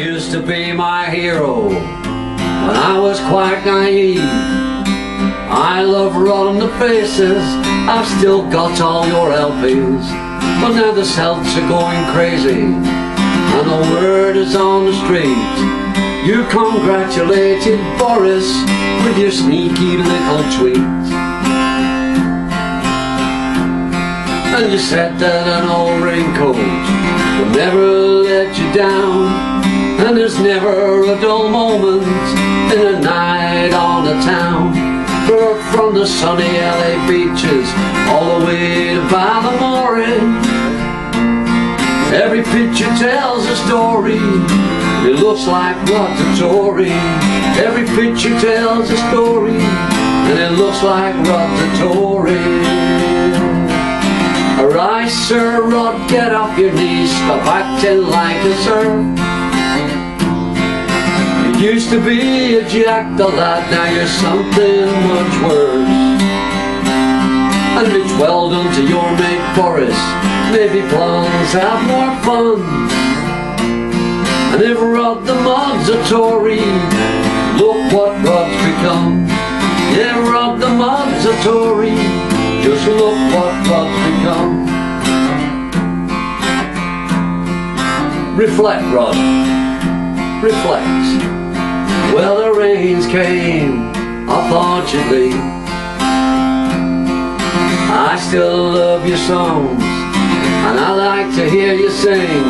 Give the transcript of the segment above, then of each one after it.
used to be my hero when I was quite naive. I love running the faces, I've still got all your LPs. But now the Celts are going crazy, and the word is on the street. You congratulated Boris with your sneaky little tweet. And you said that an old raincoat will never let you down. And there's never a dull moment in a night on the town. From the sunny LA beaches all the way to Ballamore, every picture tells a story. It looks like Ratatouille. Every picture tells a story, and it looks like Ratatouille. Arise, Sir Rod, get off your knees, stop acting like a sir. Used to be a jack the lad, now you're something much worse. And it's well done to your mate Boris, maybe blondes have more fun. And if Rod the Mod's a Tory, look what Rod's become. If Rod the Mod's a Tory, just look what Rod's become. Reflect, Rod. Reflect. Well, the rains came, I thought you'd leave. I still love your songs, and I like to hear you sing.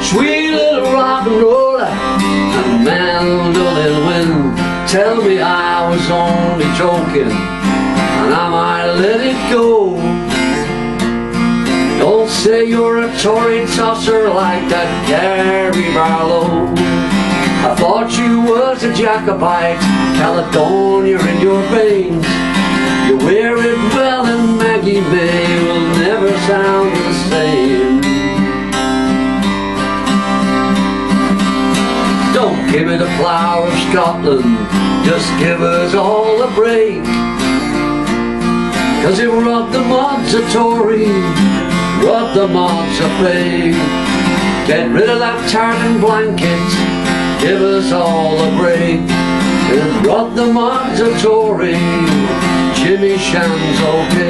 Sweet little rock and roller, and mandolin wind. Tell me I was only joking, and I might let it go. Don't say you're a Tory tosser like that Gary Barlow. I thought you was a Jacobite, Caledonia in your veins. You wear it well and Maggie May will never sound the same. Don't give me the flower of Scotland, just give us all a break. Cause it Rod the Mod's a Tory, Rod the Mod's a fake. Get rid of that tartan blanket give us all a break. And Rod the Mod's a Tory, Jimmy Shand's okay.